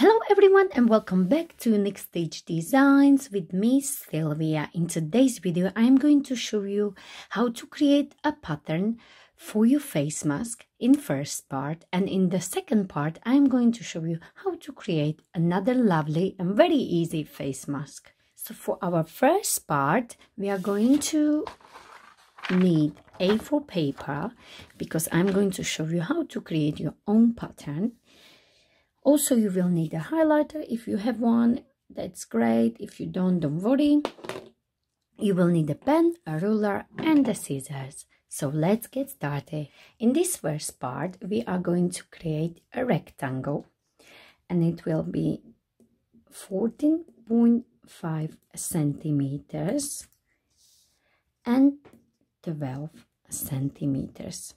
Hello everyone and welcome back to Unique Stitch Designs with me Sylvia. In today's video I am going to show you how to create a pattern for your face mask in first part and in the second part I am going to show you how to create another lovely and very easy face mask. So for our first part we are going to need A4 paper because I'm going to show you how to create your own pattern also you will need a highlighter. If you have one that's great. If you don't don't worry. You will need a pen a ruler and the scissors. So let's get started. In this first part we are going to create a rectangle and it will be 14.5 centimeters and 12 centimeters.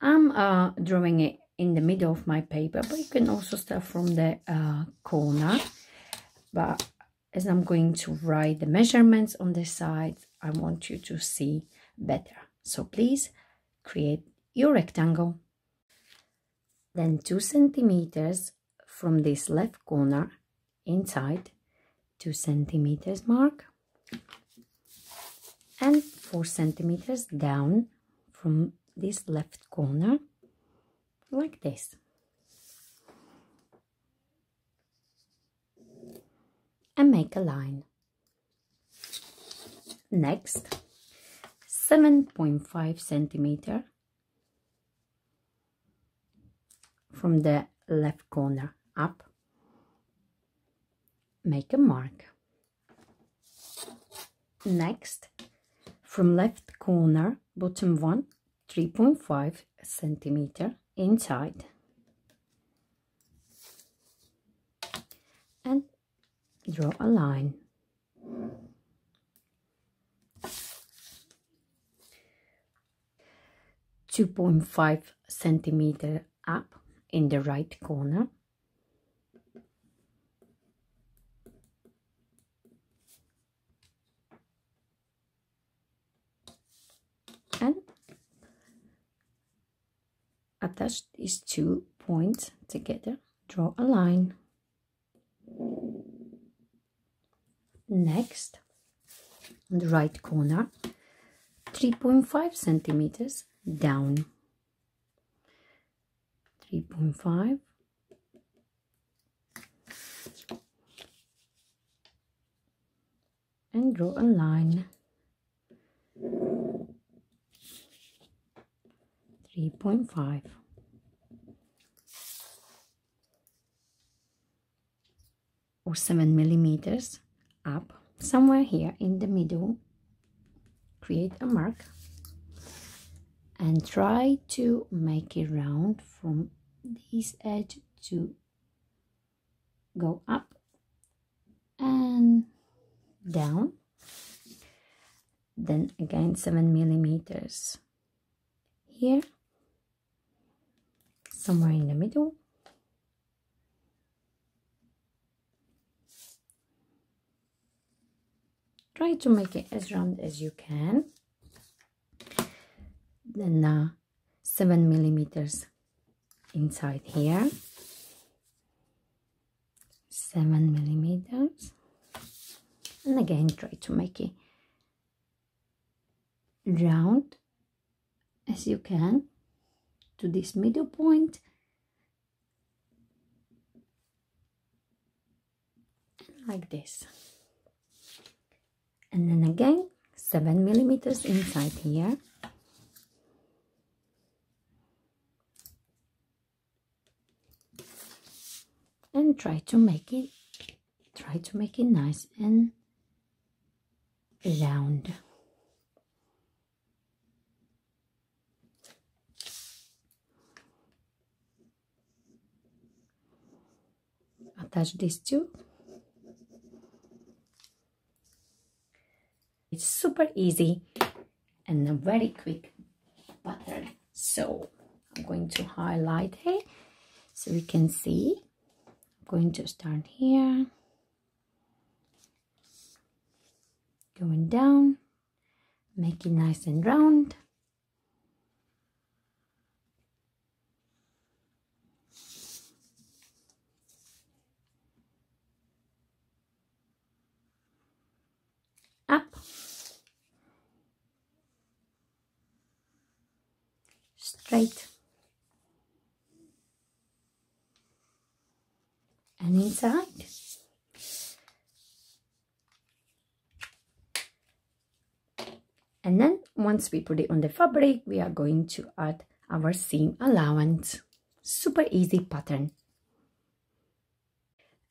I'm uh, drawing it in the middle of my paper but you can also start from the uh, corner. But as I'm going to write the measurements on the sides I want you to see better. So please create your rectangle. Then two centimeters from this left corner inside two centimeters mark and four centimeters down from this left corner like this. And make a line. Next, 7.5 centimeter from the left corner up. Make a mark. Next, from left corner, bottom one, 3.5 centimeter inside. And draw a line. Two point five centimeter up in the right corner and attach these two points together. Draw a line. Next on the right corner 3.5 centimeters down. 3.5 and draw a line. 3.5 or 7 millimeters up somewhere here in the middle create a mark and try to make it round from this edge to go up and down then again 7 millimeters here somewhere in the middle. Try to make it as round as you can. Then uh, 7 millimeters inside here. 7 millimeters. And again, try to make it round as you can to this middle point like this and then again seven millimeters inside here. And try to make it try to make it nice and round. Attach these two it's super easy and a very quick pattern. So i'm going to highlight it. So we can see i'm going to start here. Going down make it nice and round straight and inside. And then once we put it on the fabric we are going to add our seam allowance. Super easy pattern.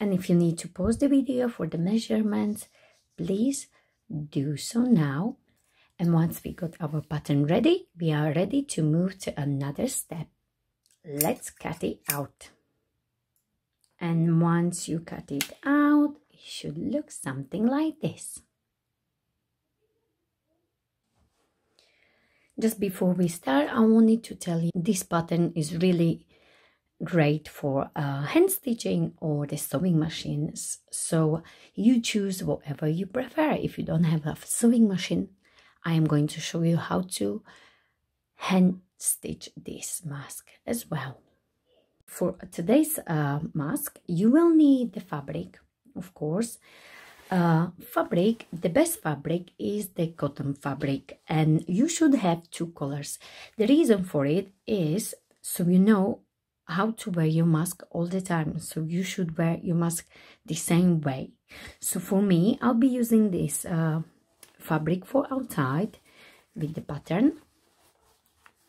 And if you need to pause the video for the measurements please do so now and once we got our button ready we are ready to move to another step. Let's cut it out. And once you cut it out it should look something like this. Just before we start i wanted to tell you this button is really great for uh, hand stitching or the sewing machines. So you choose whatever you prefer. If you don't have a sewing machine i am going to show you how to hand stitch this mask as well. For today's uh, mask you will need the fabric of course. Uh, fabric the best fabric is the cotton fabric and you should have two colors. The reason for it is so you know how to wear your mask all the time so you should wear your mask the same way. So for me i'll be using this uh, fabric for outside with the pattern.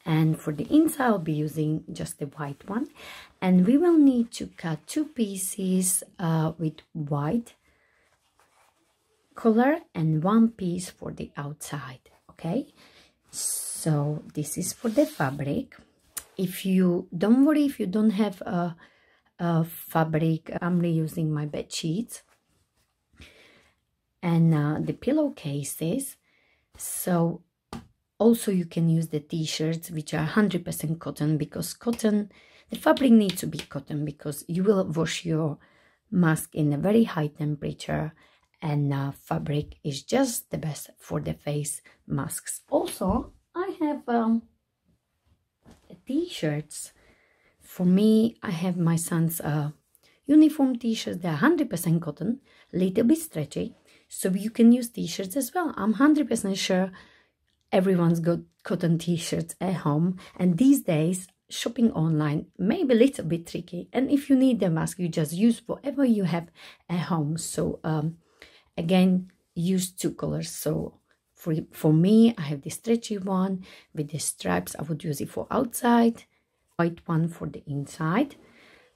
And for the inside I'll be using just the white one. And we will need to cut two pieces uh, with white color and one piece for the outside okay? So this is for the fabric. If you don't worry if you don't have a, a fabric i'm reusing my bed sheets and uh, the pillowcases. So also you can use the t-shirts which are 100% cotton because cotton the fabric needs to be cotton because you will wash your mask in a very high temperature and uh, fabric is just the best for the face masks. Also i have um, t-shirts. For me i have my son's uh, uniform t-shirts. They're 100% cotton little bit stretchy so you can use t-shirts as well. I'm 100% sure everyone's got cotton t-shirts at home. And these days shopping online may be a little bit tricky. And if you need the mask you just use whatever you have at home. So um, again use two colors. So for for me i have the stretchy one with the stripes. I would use it for outside white one for the inside.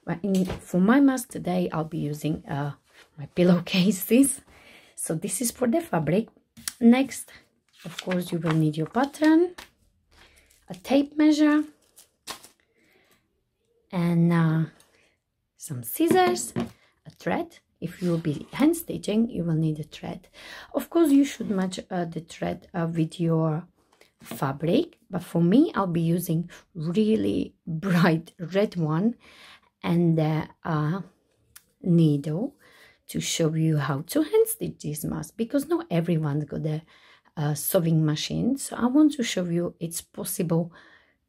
But in, for my mask today i'll be using uh, my pillowcases so this is for the fabric. Next of course you will need your pattern a tape measure and uh, some scissors a thread. If you will be hand stitching you will need a thread. Of course you should match uh, the thread uh, with your fabric but for me i'll be using really bright red one and uh, needle to show you how to hand stitch this mask because not everyone's got a, a sewing machine so i want to show you it's possible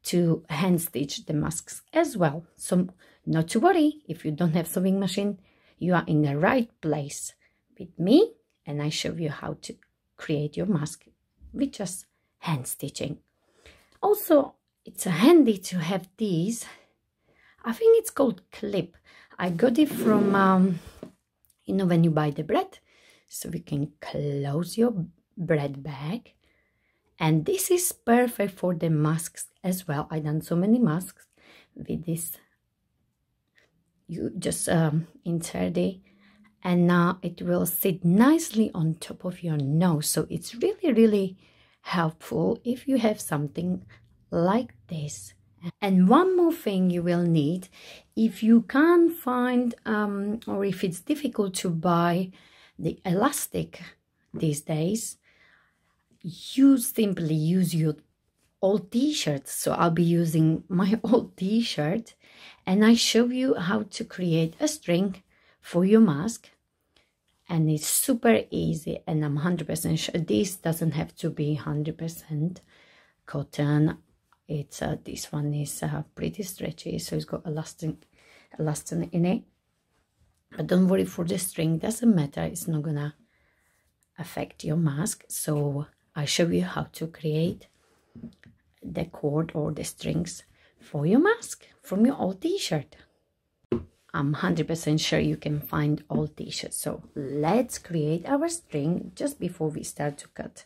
to hand stitch the masks as well so not to worry if you don't have sewing machine you are in the right place with me and I show you how to create your mask with just hand stitching. Also, it's handy to have these. I think it's called clip. I got it from, um, you know, when you buy the bread. So we can close your bread bag. And this is perfect for the masks as well. I done so many masks with this you just um, insert it and now it will sit nicely on top of your nose so it's really really helpful if you have something like this and one more thing you will need if you can't find um, or if it's difficult to buy the elastic these days you simply use your old t-shirts so i'll be using my old t-shirt and i show you how to create a string for your mask. And it's super easy and i'm 100 percent sure this doesn't have to be 100 percent cotton it's uh, this one is uh, pretty stretchy so it's got elastic elastin in it but don't worry for the string doesn't matter it's not gonna affect your mask so i show you how to create the cord or the strings for your mask from your old t-shirt. I'm 100% sure you can find old t-shirts. So let's create our string just before we start to cut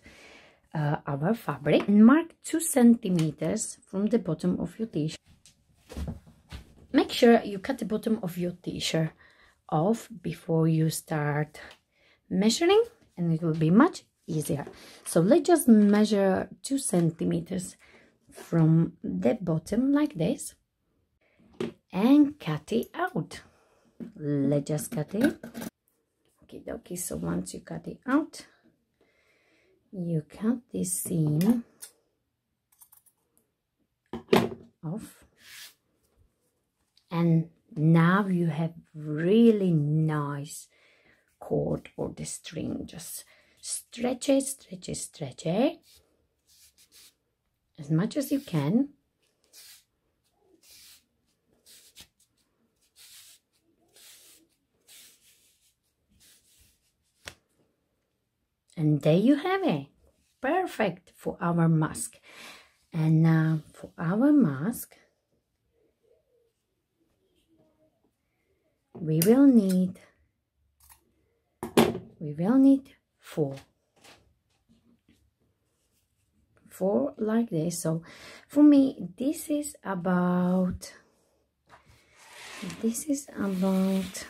uh, our fabric and mark two centimeters from the bottom of your t-shirt. Make sure you cut the bottom of your t-shirt off before you start measuring and it will be much easier. So let's just measure two centimeters from the bottom like this and cut it out. Let's just cut it. Okay, okay, so once you cut it out, you cut this seam off. And now you have really nice cord or the string. Just stretch it stretch it stretch it as much as you can and there you have it. Perfect for our mask. And now for our mask we will need we will need four. Four like this. So for me this is about this is about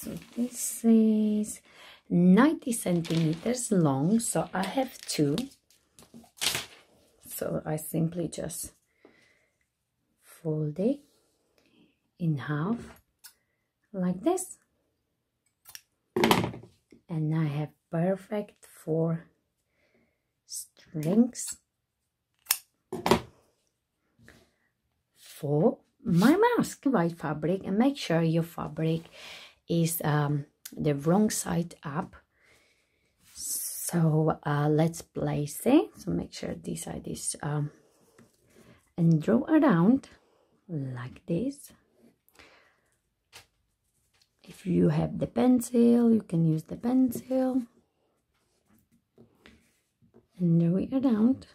so this is 90 centimeters long so I have two. So I simply just fold it in half like this. And I have perfect four strings for my mask white fabric. And make sure your fabric is um, the wrong side up. So uh, let's place it. So make sure this side is um, and draw around like this. If you have the pencil you can use the pencil. And draw it around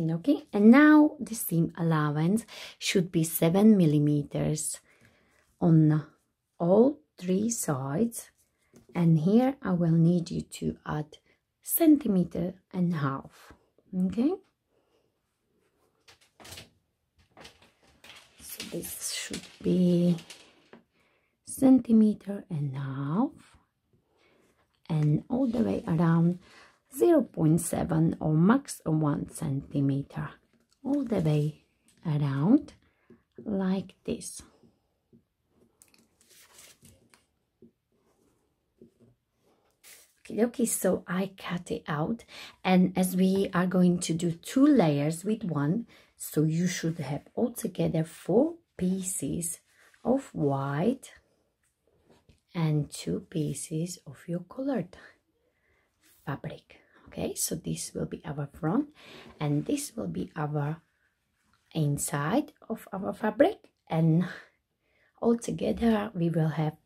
okay okay. And now the seam allowance should be seven millimeters on all three sides. And here I will need you to add centimeter and half okay? So this should be centimeter and half. And all the way around 0.7 or max 1 centimeter all the way around like this. Okay so i cut it out and as we are going to do two layers with one so you should have altogether four pieces of white and two pieces of your colored fabric okay so this will be our front and this will be our inside of our fabric. And all together we will have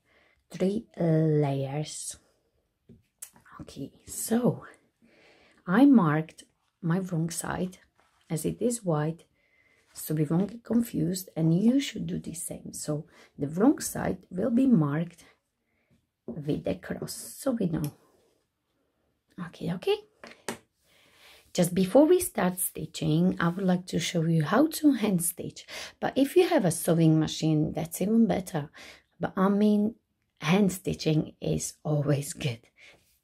three layers. Okay so i marked my wrong side as it is white so we won't get confused and you should do the same. So the wrong side will be marked with the cross so we know. Okay okay just before we start stitching, I would like to show you how to hand stitch. But if you have a sewing machine, that's even better. But I mean, hand stitching is always good.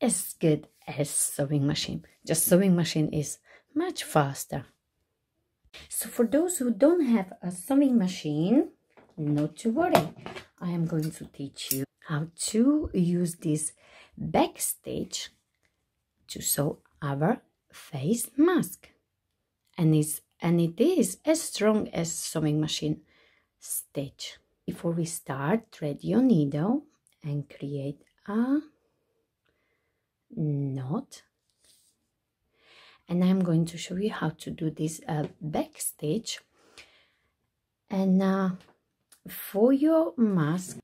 As good as sewing machine. Just sewing machine is much faster. So for those who don't have a sewing machine, not to worry. I am going to teach you how to use this back stitch to sew our face mask. And is and it is as strong as sewing machine stitch. Before we start thread your needle and create a knot. And I'm going to show you how to do this uh, back stitch. And uh, for your mask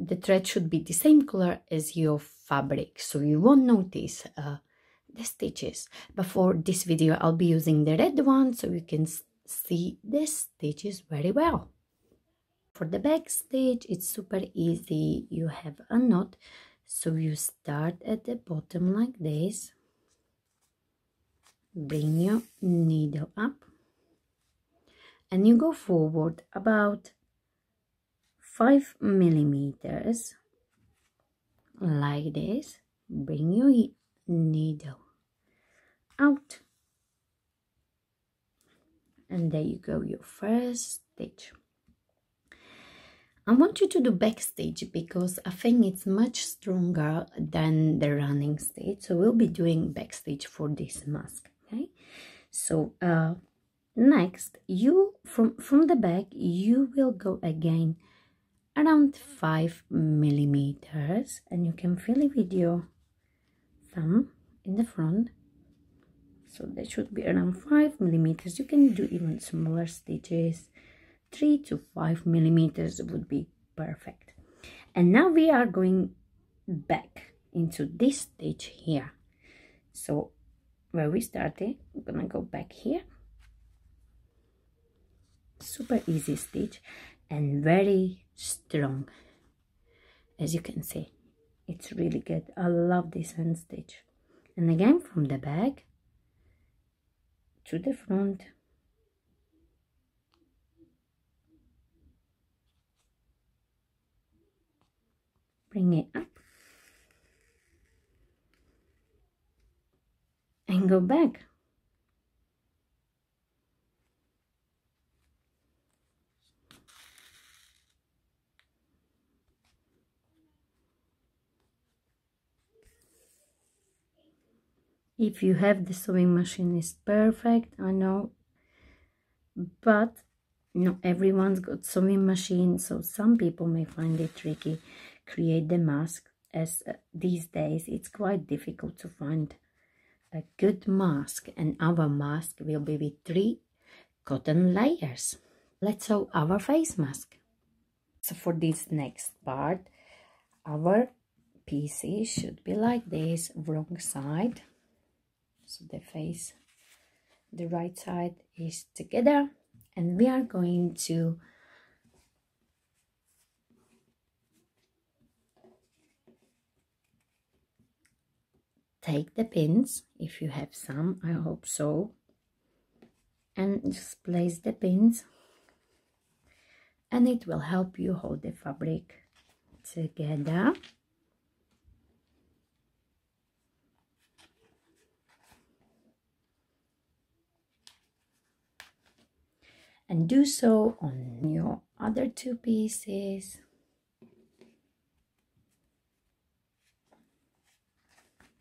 the thread should be the same color as your fabric. So you won't notice uh, the stitches. But for this video I'll be using the red one so you can see the stitches very well. For the back stitch it's super easy. You have a knot so you start at the bottom like this. Bring your needle up. And you go forward about 5 millimeters. Like this. Bring your needle out and there you go your first stitch I want you to do back stitch because I think it's much stronger than the running stitch. So we'll be doing back stitch for this mask, okay? So uh, next, you from, from the back, you will go again around 5 millimeters and you can feel it with your thumb in the front so that should be around 5 millimeters. You can do even smaller stitches. 3 to 5 millimeters would be perfect. And now we are going back into this stitch here. So where we started i'm gonna go back here. Super easy stitch and very strong. As you can see it's really good. I love this hand stitch. And again from the back to the front. Bring it up. And go back if you have the sewing machine is perfect i know. But not everyone's got sewing machine so some people may find it tricky. Create the mask as uh, these days it's quite difficult to find a good mask and our mask will be with three cotton layers. Let's sew our face mask. So for this next part our pieces should be like this wrong side so the face. The right side is together and we are going to take the pins if you have some i hope so. And just place the pins. And it will help you hold the fabric together and do so on your other two pieces.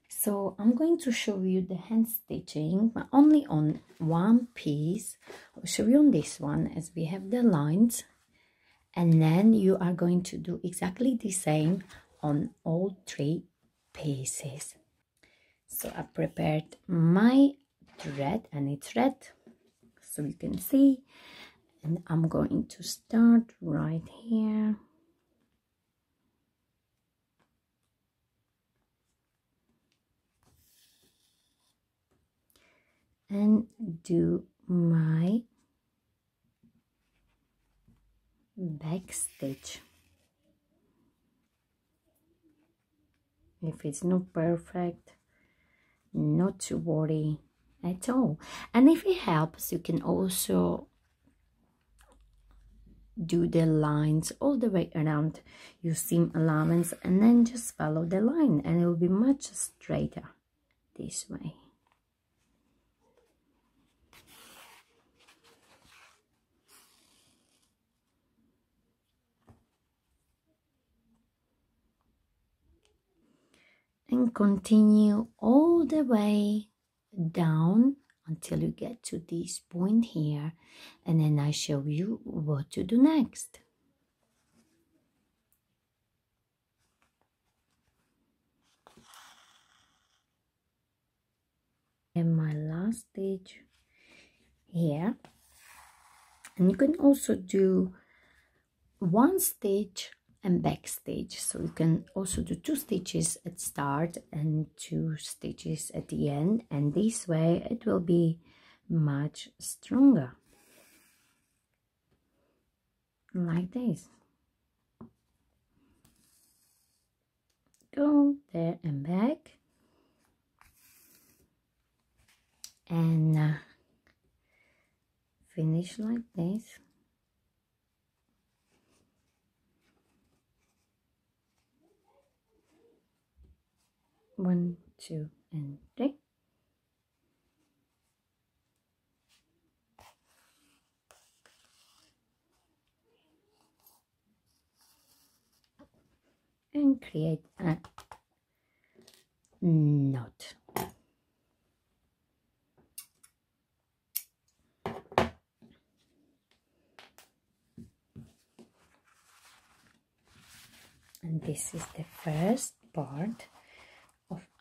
So I'm going to show you the hand stitching but only on one piece. I'll show you on this one as we have the lines. And then you are going to do exactly the same on all three pieces. So I prepared my thread and it's red so you can see and I'm going to start right here. And do my back stitch if it's not perfect not to worry at all. And if it helps you can also do the lines all the way around. Your seam allowance and then just follow the line and it will be much straighter this way. And continue all the way down until you get to this point here and then I show you what to do next. And my last stitch here and you can also do one stitch and back stitch so you can also do two stitches at start and two stitches at the end. And this way it will be much stronger. Like this. Go there and back. And uh, finish like this one two and three. And create a knot and this is the first part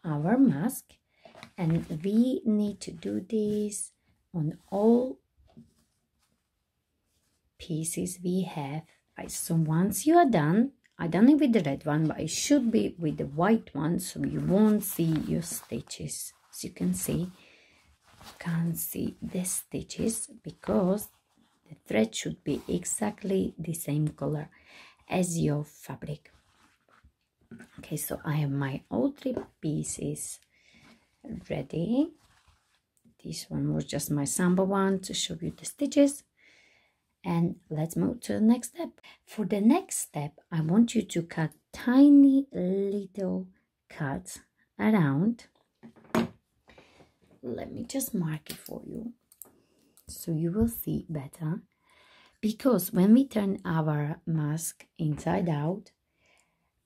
our mask and we need to do this on all pieces we have. So once you are done I done it with the red one but it should be with the white one so you won't see your stitches. As you can see you can't see the stitches because the thread should be exactly the same color as your fabric okay so I have my all three pieces ready. This one was just my sample one to show you the stitches. And let's move to the next step. For the next step I want you to cut tiny little cuts around. Let me just mark it for you so you will see better. Because when we turn our mask inside out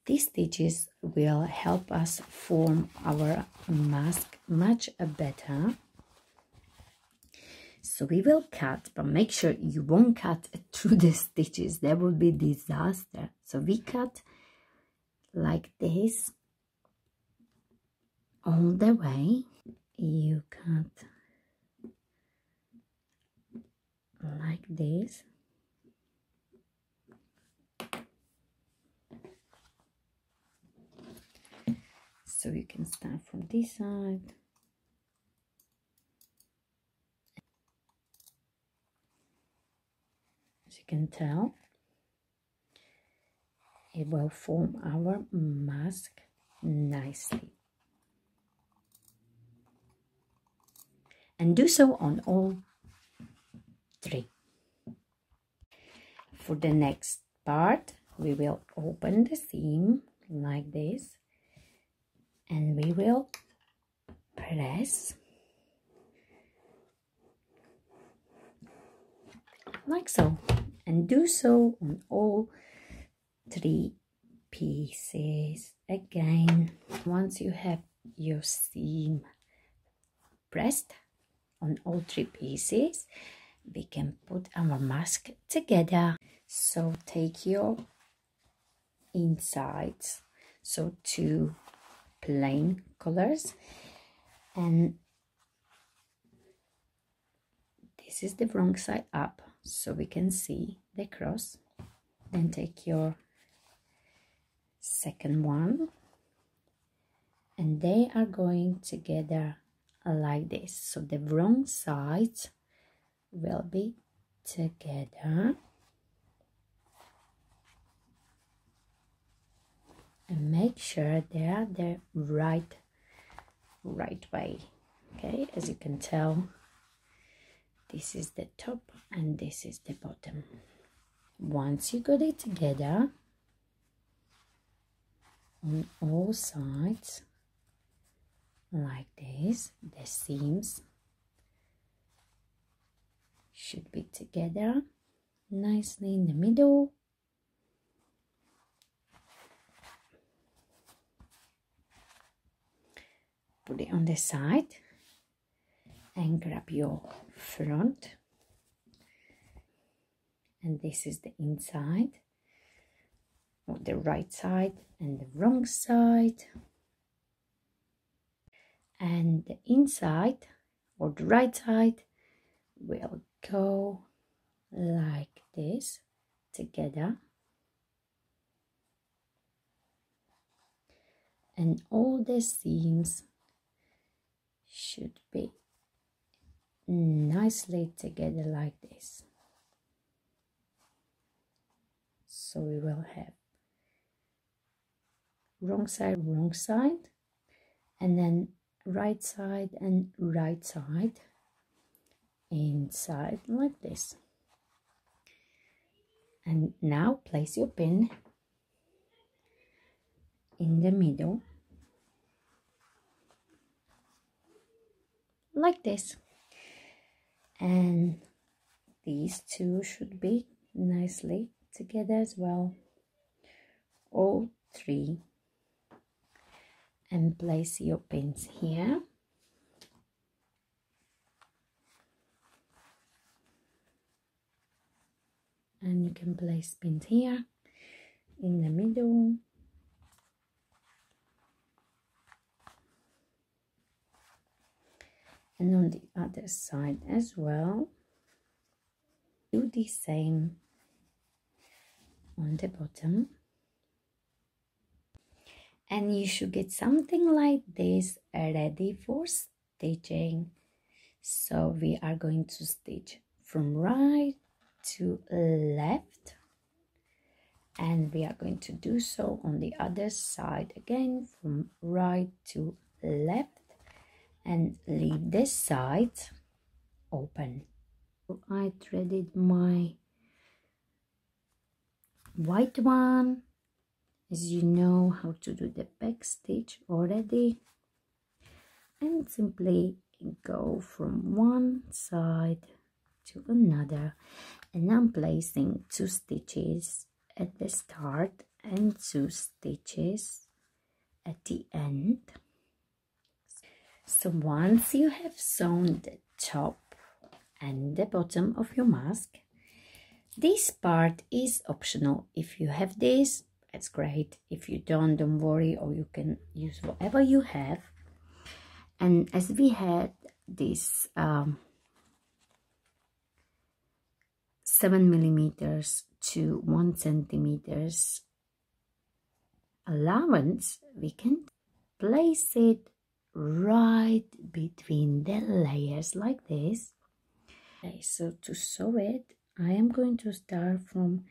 these stitches will help us form our mask much better. So we will cut, but make sure you won't cut through the stitches. That would be disaster. So we cut like this all the way. You cut like this so you can start from this side. As you can tell it will form our mask nicely. And do so on all three. For the next part we will open the seam like this and we will press. Like so. And do so on all three pieces again. Once you have your seam pressed on all three pieces we can put our mask together. So take your insides. So two plain colors. And this is the wrong side up so we can see the cross. Then take your second one. And they are going together like this. So the wrong sides will be together and make sure they are the right right way. Okay as you can tell this is the top and this is the bottom. Once you got it together on all sides like this the seams should be together nicely in the middle put it on the side and grab your front. And this is the inside. Or the right side and the wrong side. And the inside or the right side will go like this together. And all the seams should be nicely together like this. So we will have wrong side wrong side and then right side and right side inside like this. And now place your pin in the middle like this. And these two should be nicely together as well. All three. And place your pins here. And you can place pins here in the middle and on the other side as well do the same on the bottom. And you should get something like this ready for stitching. So we are going to stitch from right to left. And we are going to do so on the other side again from right to left and leave this side open. I threaded my white one. As you know how to do the back stitch already. And simply go from one side to another. And I'm placing two stitches at the start and two stitches at the end so once you have sewn the top and the bottom of your mask this part is optional. If you have this that's great. If you don't don't worry or you can use whatever you have. And as we had this um, 7 millimeters to 1 centimeters allowance we can place it right between the layers like this. Okay so to sew it i am going to start from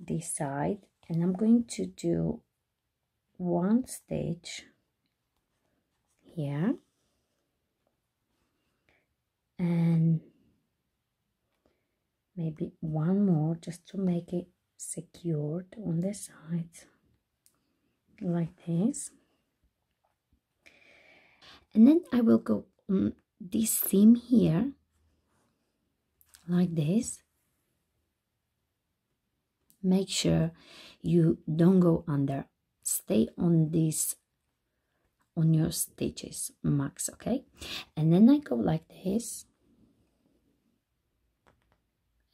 this side and i'm going to do one stitch here. And maybe one more just to make it secured on the sides like this and then I will go on this seam here like this. Make sure you don't go under. Stay on this on your stitches max okay? And then I go like this.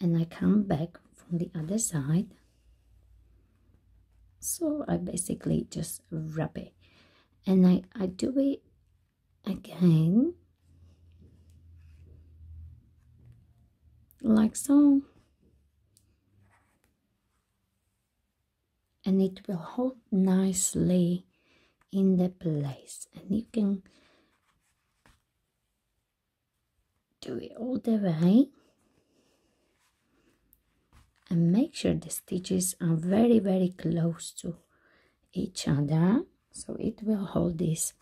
And I come back from the other side. So I basically just wrap it. And I, I do it again. Like so. And it will hold nicely in the place. And you can do it all the way. And make sure the stitches are very very close to each other. So it will hold this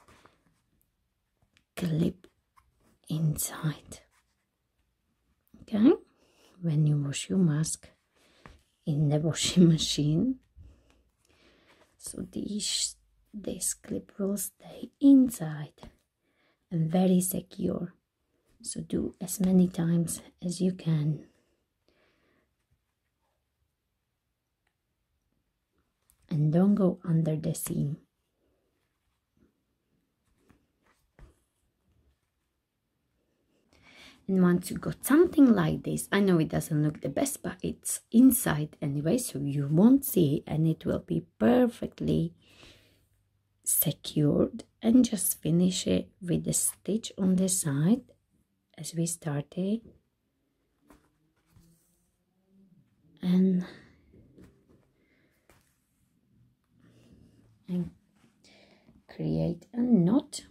clip inside. Okay? When you wash your mask in the washing machine. So this this clip will stay inside and very secure. So do as many times as you can. And don't go under the seam and once you got something like this. I know it doesn't look the best but it's inside anyway so you won't see and it will be perfectly secured. And just finish it with a stitch on the side as we started. And and create a knot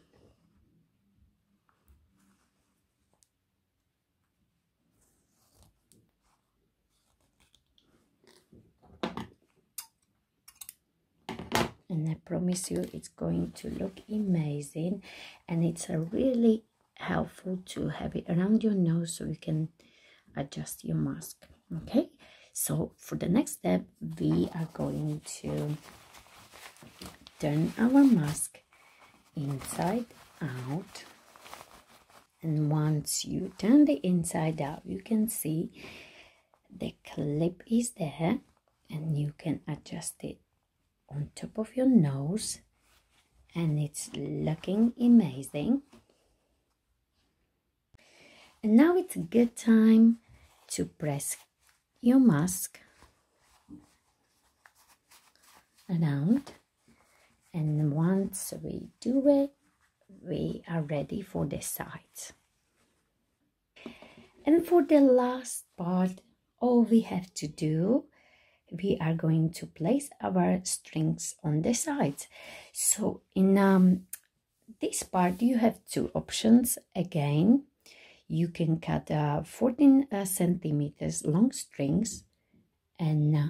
and I promise you it's going to look amazing and it's a really helpful to have it around your nose so you can adjust your mask okay? So for the next step we are going to turn our mask inside out and once you turn the inside out you can see the clip is there and you can adjust it on top of your nose and it's looking amazing. And now it's a good time to press your mask around. And once we do it we are ready for the sides and for the last part all we have to do we are going to place our strings on the sides. So in um, this part you have two options. Again you can cut uh, 14 uh, centimeters long strings and uh,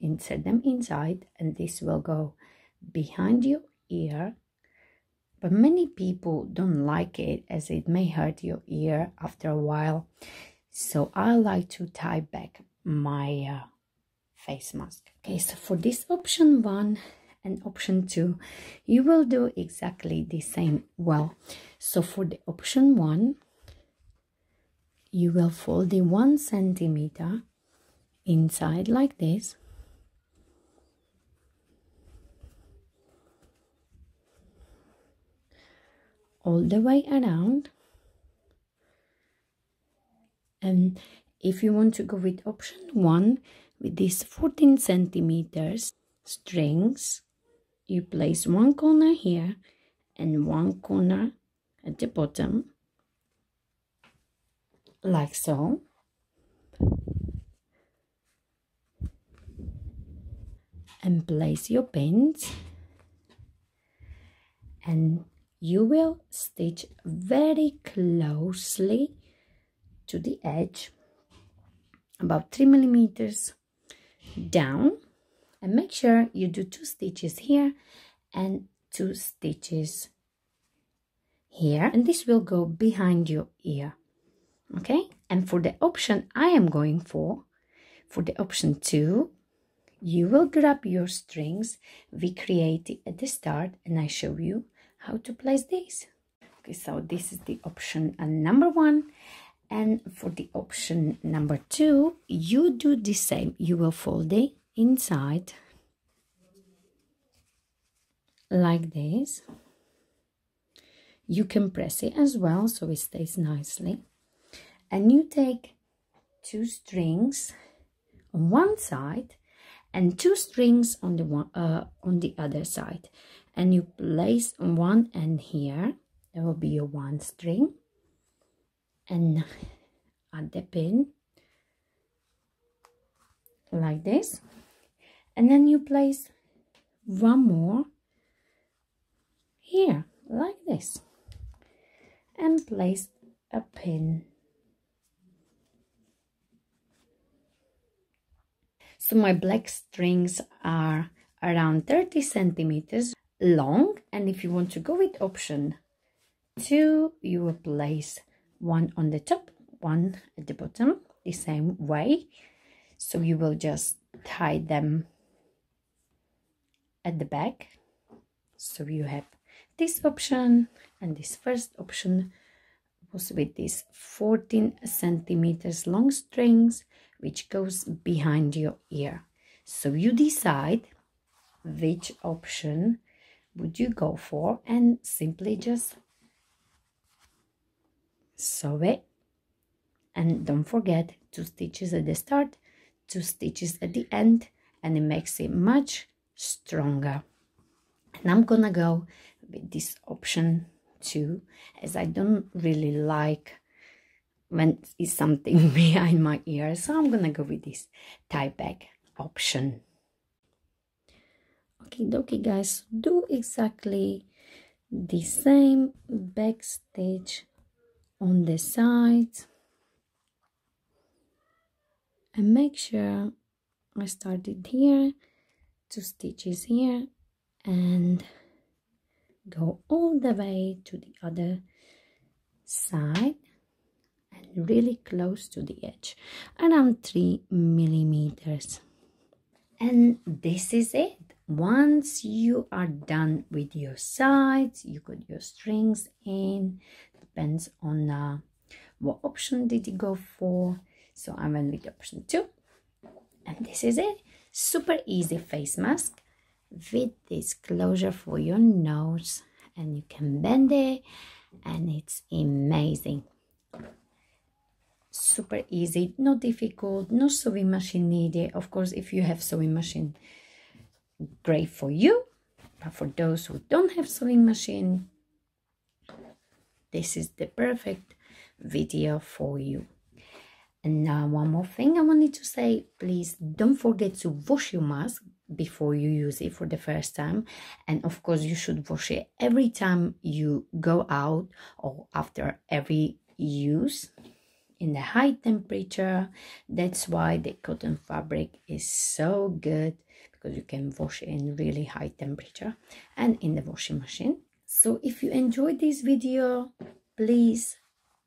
insert them inside and this will go behind your ear. But many people don't like it as it may hurt your ear after a while. So i like to tie back my uh, face mask. Okay so for this option one and option two you will do exactly the same. Well so for the option one you will fold the one centimeter inside like this. All the way around. And if you want to go with option one with these 14 centimeters strings you place one corner here and one corner at the bottom. Like so. And place your pins. And you will stitch very closely to the edge about 3 millimeters down and make sure you do two stitches here and two stitches here. And this will go behind your ear okay? And for the option i am going for for the option two you will grab your strings. We created at the start and i show you how to place these okay so this is the option uh, number one and for the option number two you do the same. You will fold it inside like this. You can press it as well so it stays nicely. And you take two strings on one side and two strings on the one uh, on the other side. And you place one end here. There will be a one string and add the pin like this. And then you place one more here like this. And place a pin. So my black strings are around 30 centimeters long. And if you want to go with option two you will place one on the top one at the bottom the same way. So you will just tie them at the back. So you have this option and this first option was with these 14 centimeters long strings which goes behind your ear. So you decide which option would you go for and simply just sew it and don't forget two stitches at the start two stitches at the end and it makes it much stronger and I'm gonna go with this option too as I don't really like when it's something behind my ear. So I'm gonna go with this tie back option. Okay, dokie guys, do exactly the same back stitch on the sides. And make sure I started here two stitches here and go all the way to the other side and really close to the edge around three millimeters. And this is it. Once you are done with your sides you put your strings in depends on uh, what option did you go for. So i went with option two. And this is it super easy face mask with this closure for your nose. And you can bend it and it's amazing. Super easy not difficult no sewing machine needed. Of course if you have sewing machine great for you. But for those who don't have sewing machine this is the perfect video for you. And now one more thing i wanted to say please don't forget to wash your mask before you use it for the first time. And of course you should wash it every time you go out or after every use in the high temperature. That's why the cotton fabric is so good because you can wash it in really high temperature and in the washing machine so if you enjoyed this video please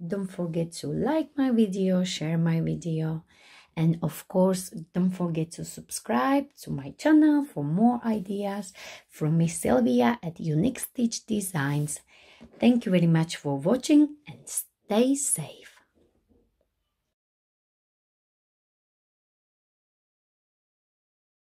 don't forget to like my video share my video and of course don't forget to subscribe to my channel for more ideas from Miss Sylvia at Unique Stitch Designs. Thank you very much for watching and stay safe